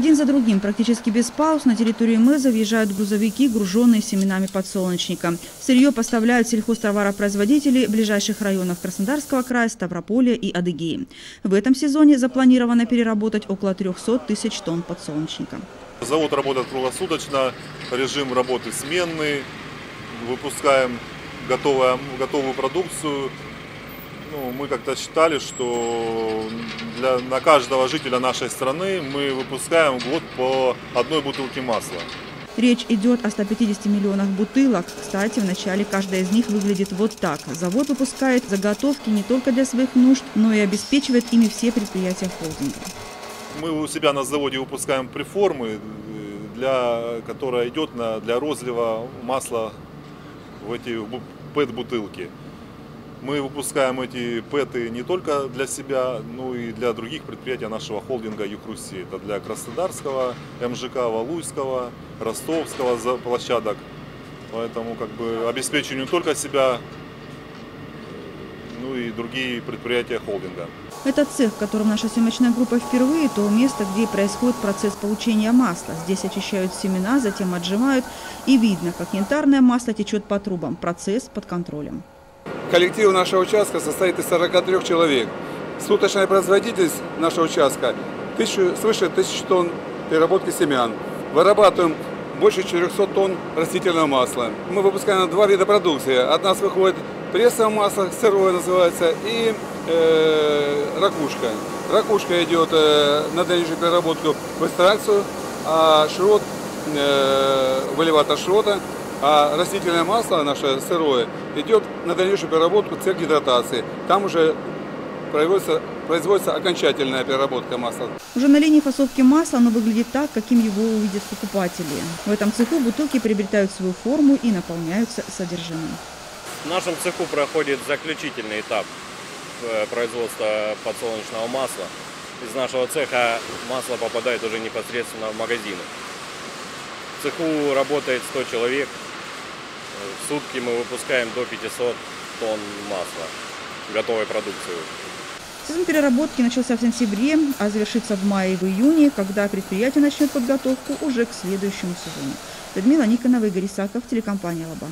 Один за другим, практически без пауз, на территорию МЭЗа въезжают грузовики, груженные семенами подсолнечника. Сырье поставляют сельхозтоваропроизводители ближайших районов Краснодарского края, Ставрополя и Адыгеи. В этом сезоне запланировано переработать около 300 тысяч тонн подсолнечника. Завод работает круглосуточно, режим работы сменный, выпускаем готовую, готовую продукцию. Ну, мы как-то считали, что для, на каждого жителя нашей страны мы выпускаем в год по одной бутылке масла. Речь идет о 150 миллионах бутылок. Кстати, в начале каждая из них выглядит вот так. Завод выпускает заготовки не только для своих нужд, но и обеспечивает ими все предприятия холдинга. Мы у себя на заводе выпускаем преформы, для, которая идет на, для розлива масла в эти ПЭТ-бутылки. Мы выпускаем эти ПЭТы не только для себя, но и для других предприятий нашего холдинга Юкруси. Это для Краснодарского, МЖК Валуйского, Ростовского площадок. Поэтому как бы обеспечиваем не только себя, ну и другие предприятия холдинга. Это цех, в котором наша съемочная группа впервые, то место, где происходит процесс получения масла. Здесь очищают семена, затем отжимают, и видно, как янтарное масло течет по трубам. Процесс под контролем. Коллектив нашего участка состоит из 43 человек. Суточная производительность нашего участка тысячу, свыше 1000 тонн переработки семян. Вырабатываем больше 400 тонн растительного масла. Мы выпускаем два вида продукции. От нас выходит прессовое масло, сырое называется, и э, ракушка. Ракушка идет э, на дальнейшую переработку в экстракцию, а шрот э, в элеватор шрота а растительное масло наше сырое идет на дальнейшую переработку цех гидратации. Там уже производится, производится окончательная переработка масла. Уже на линии фасовки масла оно выглядит так, каким его увидят покупатели. В этом цеху бутылки приобретают свою форму и наполняются содержимым. В нашем цеху проходит заключительный этап э, производства подсолнечного масла. Из нашего цеха масло попадает уже непосредственно в магазины. В цеху работает 100 человек, в сутки мы выпускаем до 500 тонн масла, готовой продукции. Сезон переработки начался в сентябре, а завершится в мае и в июне, когда предприятие начнет подготовку уже к следующему сезону. Людмила Никонова, Игорь Исаков, телекомпания «Лаба».